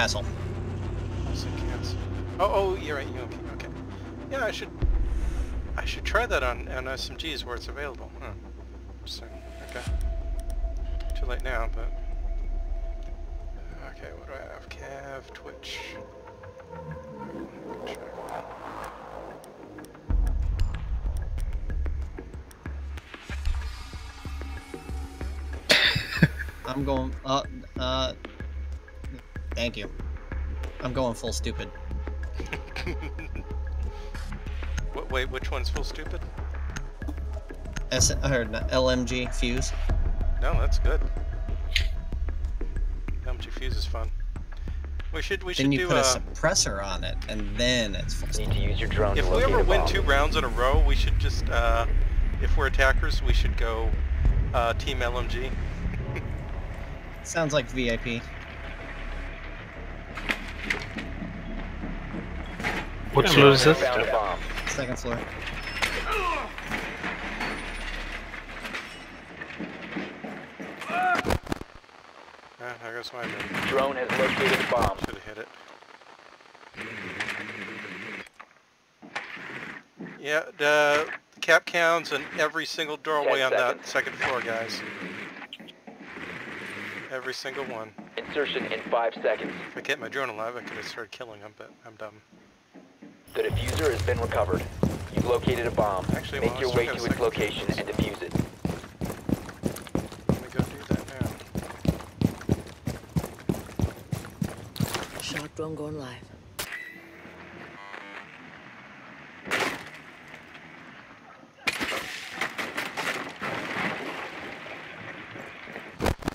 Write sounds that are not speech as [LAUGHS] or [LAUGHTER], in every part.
castle. Wilson cancel. Oh, oh, you're right. UMP. Okay. Yeah, I should. I should try that on on SMGs where it's available. Huh. Interesting. Okay. Too late now, but. Okay, what do I have? Cav, Twitch. [LAUGHS] I'm going. Uh, uh. Thank you. I'm going full stupid. [LAUGHS] Wait, wait, which one's full stupid? S or LMG fuse. No, that's good. LMG fuse is fun. We should we should Then you do put a uh, suppressor on it, and then it's full Need to use your drone if to we ever win two rounds in a row, we should just uh, if we're attackers, we should go uh, team LMG. Sounds like VIP. What Yeah, floor is that? Found a bomb. Second floor. Ah, there goes my move. Drone has located a bomb. Should have hit it. Yeah, the cap counts and every single doorway on that second floor, guys. Every single one. Insertion in five seconds. If I kept my drone alive, I could have started killing them, but I'm dumb. The diffuser has been recovered. You've located a bomb. Actually, Make well, your way to its location and defuse it. Let me go do that now. Shock drone going live.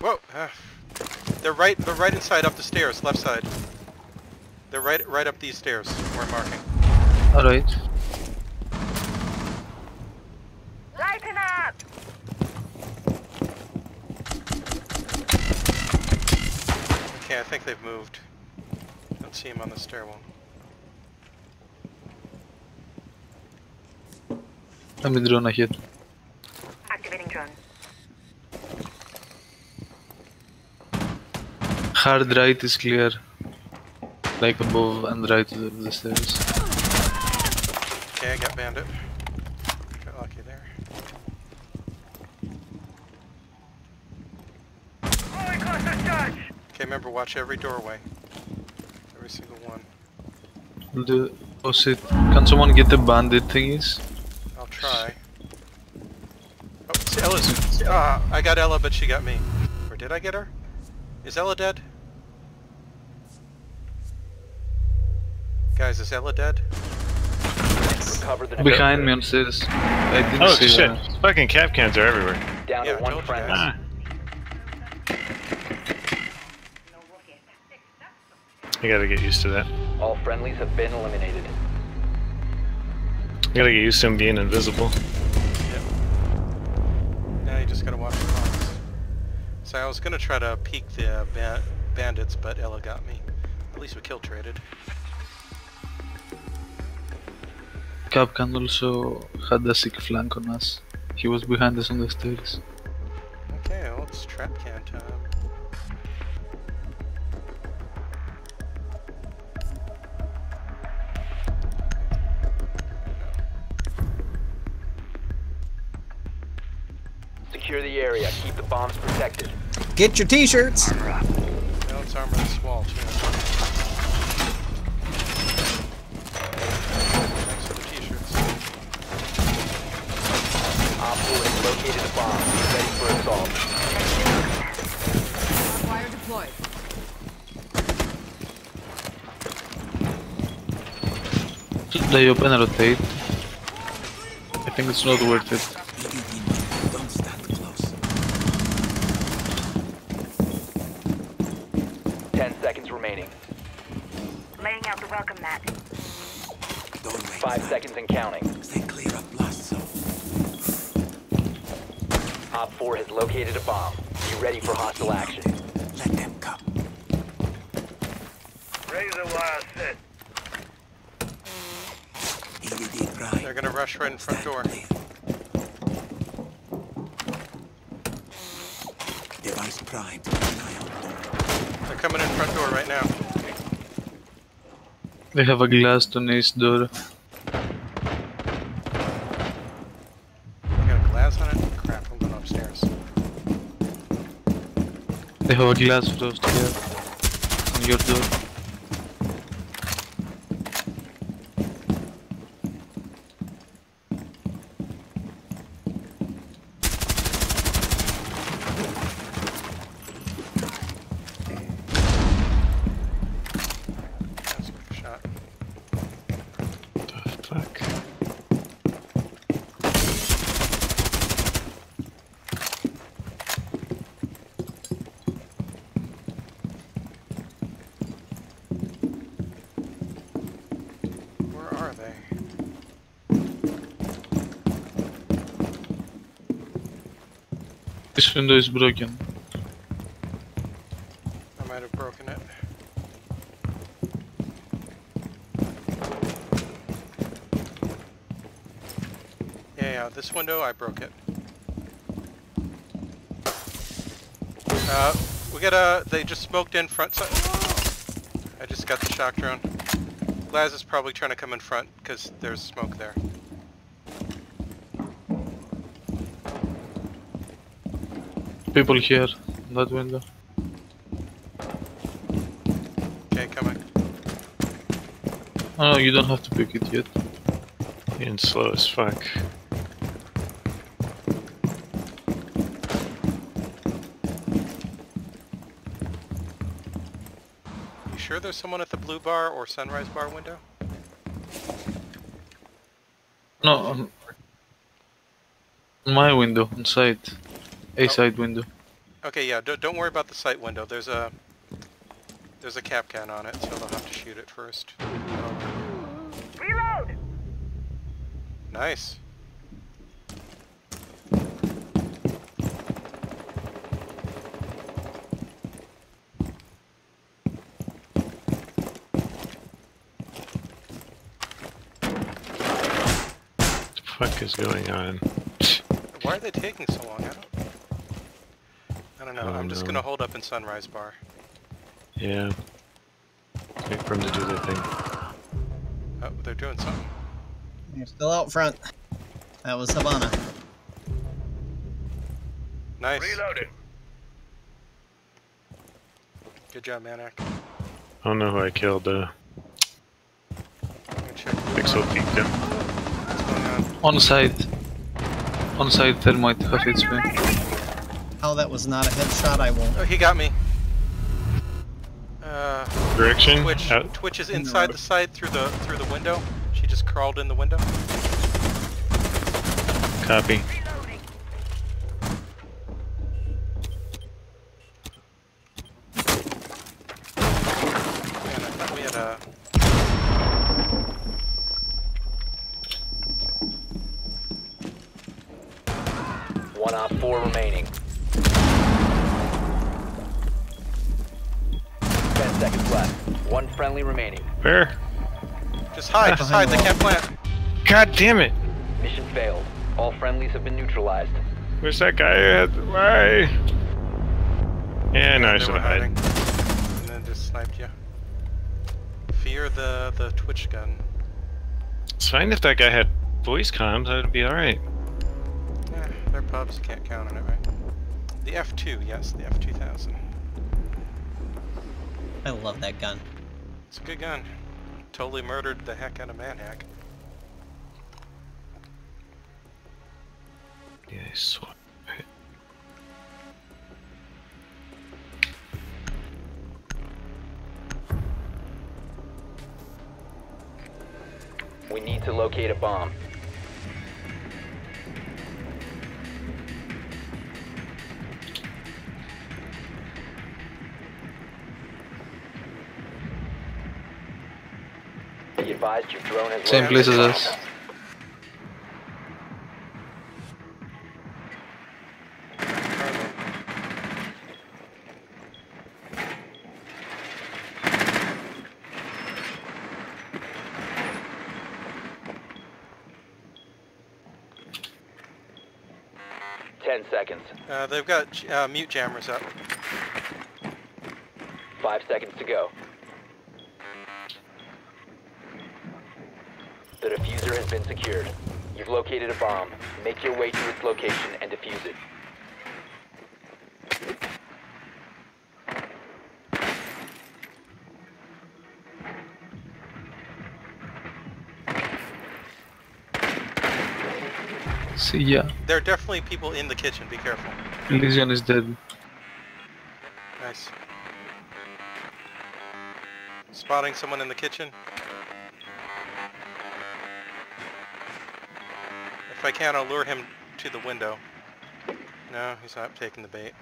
Whoa! Ah. They're right. They're right inside, up the stairs, left side. They're right, right up these stairs. We're marking. Alright. Lighten up! Okay, I think they've moved. Don't see him on the stairwell. Let me drone ahead. Activating drone. Hard right is clear. Like above and right of the stairs. Okay, I got bandit. Got lucky there. Okay, remember, watch every doorway. Every single one. The oh shit. Can someone get the bandit thingies? I'll try. Oh, it's Ela's. Ah, I got Ela, but she got me. Or did I get her? Is Ela dead? Guys, is Ela dead? Recover the Behind me on stairs. I didn't Oh see shit! her. Fucking Kapkans are everywhere. Down Yeah, to one told you friendly. guys. Ah. I gotta get used to that. All friendlies have been eliminated. I gotta get used to him being invisible. Yep. Now you just gotta watch the box. So I was gonna try to peek the uh, ba bandits, but Ela got me. At least we kill traded. Kapkan also had a sick flank on us. He was behind us on the stairs. Okay, well it's trap can time. Secure the area. Keep the bombs protected. Get your t-shirts! Now it's armor this wall too. Thanks for the t-shirts. Op 4 has located a bomb. Be ready for assault. Wire deployed. They open and rotate. I think it's not worth it. Don't stand close. Ten seconds remaining. Laying out the welcome mat. Don't wait. Five seconds and counting. Stay clear of blast zone. Op 4 has located a bomb. Be ready for hostile action. Let them come. Razor wire set. Prime. They're gonna rush right in front door. Device primed. Eye on door. They're coming in front door right now. They have a glass to Nate's door. They have a glass frost here. On your door. This window is broken. I might have broken it. Yeah, yeah, this window, I broke it. Uh, we got a, they just smoked in front. I just got the shock drone. Laz is probably trying to come in front, because there's smoke there. People here. in That window. Okay, coming. Oh you don't have to pick it yet. Being slow as fuck. You sure there's someone at the blue bar or sunrise bar window? No, on my window, on side. A Oh. side window. Okay, yeah, don't, don't worry about the sight window. There's a there's a Kapkan on it, so they'll have to shoot it first. Reload! Nice. What the fuck is going on? Why are they taking so long? I don't. I don't know. I don't I'm just gonna hold up in Sunrise Bar. Yeah. Wait for them to do their thing. Oh, they're doing something. You're still out front. That was Hibana. Nice. Reloaded. Good job, Manak. I don't know who I killed. Uh, I'm Pixel peeked him. what's on. On side. On side thermite half HP. How that was not a headshot, I won't. Oh, he got me. Uh, Direction? Twitch. Out. Twitch is inside road. the side through the through the window. She just crawled in the window. Copy. Just hide. Just hide. They can't plant. God damn it! Mission failed. All friendlies have been neutralized. Where's that guy? who had- Why? Yeah, no, I should have hiding, and then just sniped you. Fear the the Twitch gun. It's fine if that guy had voice comms, that'd be alright. Yeah, they're pubs. Can't count on it, right? The F2, yes, the F2000. I love that gun. It's a good gun. Totally murdered the heck out of Manhack. Yeah, I swear. We need to locate a bomb. Same place as us. Ten seconds. Uh, they've got uh, mute jammers up. Five seconds to go. The diffuser has been secured. You've located a bomb. Make your way to its location and defuse it. See ya. There are definitely people in the kitchen. Be careful. Elysian is dead. Nice. Spotting someone in the kitchen. If I can, I'll lure him to the window. No, he's not taking the bait.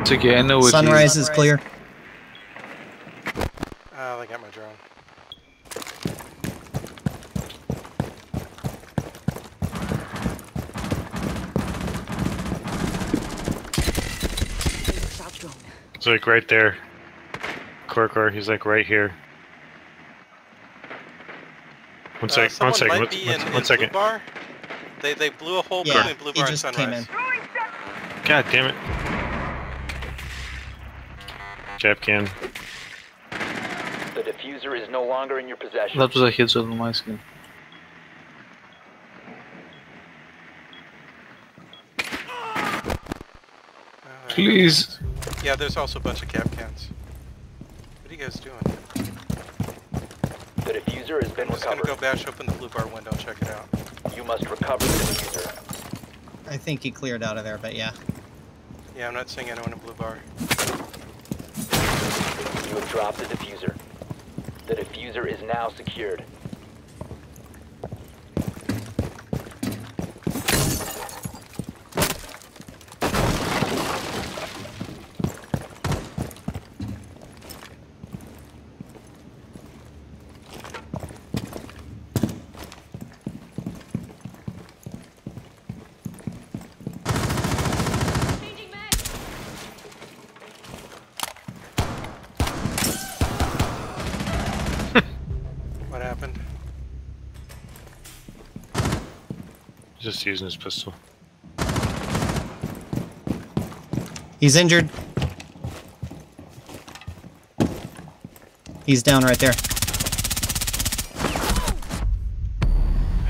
It's okay, I know what Sunrise is clear. Ah, they got my drone. It's like right there. Corcor, he's like right here. One Uh, sec, someone one second, one, be one- in, one in second. Bar. They they blew a hole Yeah, between Blue he Bar and just came Sunrise. in. God damn it. Kapkan. The diffuser is no longer in your possession. That was a headshot on my screen. Uh, Please. Yeah, there's also a bunch of Kapkans. What are you guys doing? The diffuser has been I'm just gonna go bash open the Blue Bar window and check it out. You must recover the diffuser. I think he cleared out of there, but yeah. Yeah, I'm not seeing anyone in Blue Bar. You have dropped the diffuser. The diffuser is now secured. What happened? Just using his pistol. He's injured. He's down right there.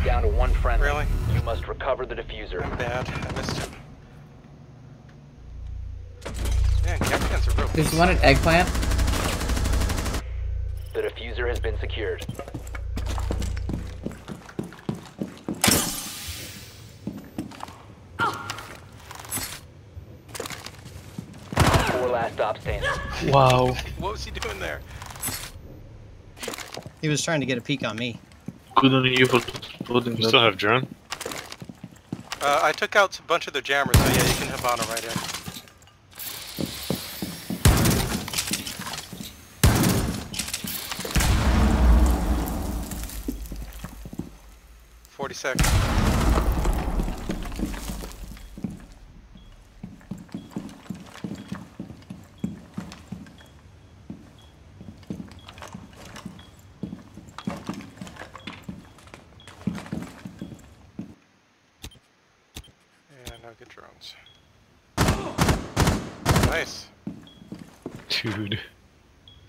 Down to one friendly. Really? You must recover the diffuser. Bad. I missed it. Man, Kapkans are real. There's one at Eggplant. The diffuser has been secured. Stop standing. Wow. What was he doing there? He was trying to get a peek on me. Good on you for putting You still have drone? Uh, I took out a bunch of their jammers, so yeah, you can have Hibana right in. Forty seconds. And now get drones. Nice. Dude.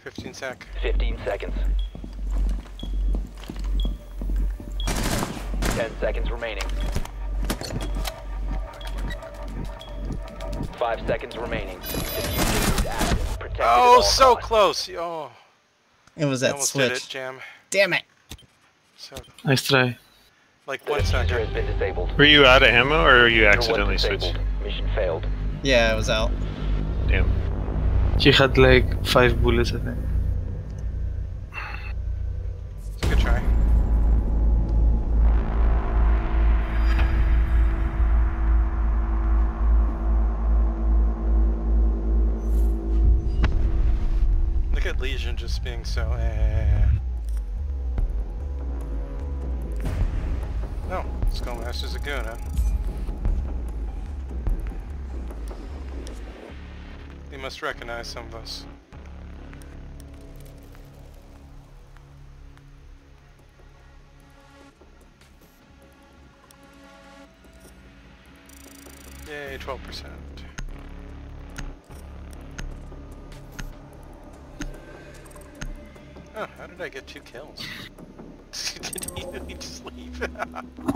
15 sec. 15 seconds. 10 seconds remaining. 5 seconds remaining. Diffuser is active. Protected at Oh, so costs. close. Oh, It was that almost did it, switch. Jam. Damn it. So, Nice try. like The one diffuser has been disabled. Were you out of ammo or were you accidentally switched? Mission failed. Yeah, it was out. Damn. He had like five bullets, I think. Good try. Look at Legion just being so eh. No, Skullmaster's a goon, huh? He must recognize some of us. Yay, 12%. Oh, how did I get two kills? [LAUGHS] did he just leave? [LAUGHS]